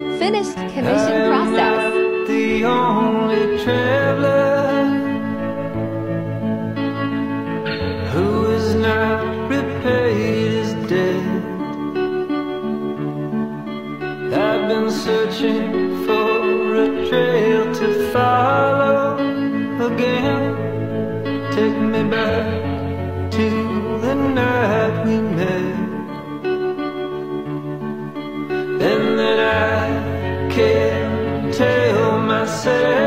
Finished commission process. The only traveler who is not repaid is dead. I've been searching for a trail to follow again. Take me back. myself.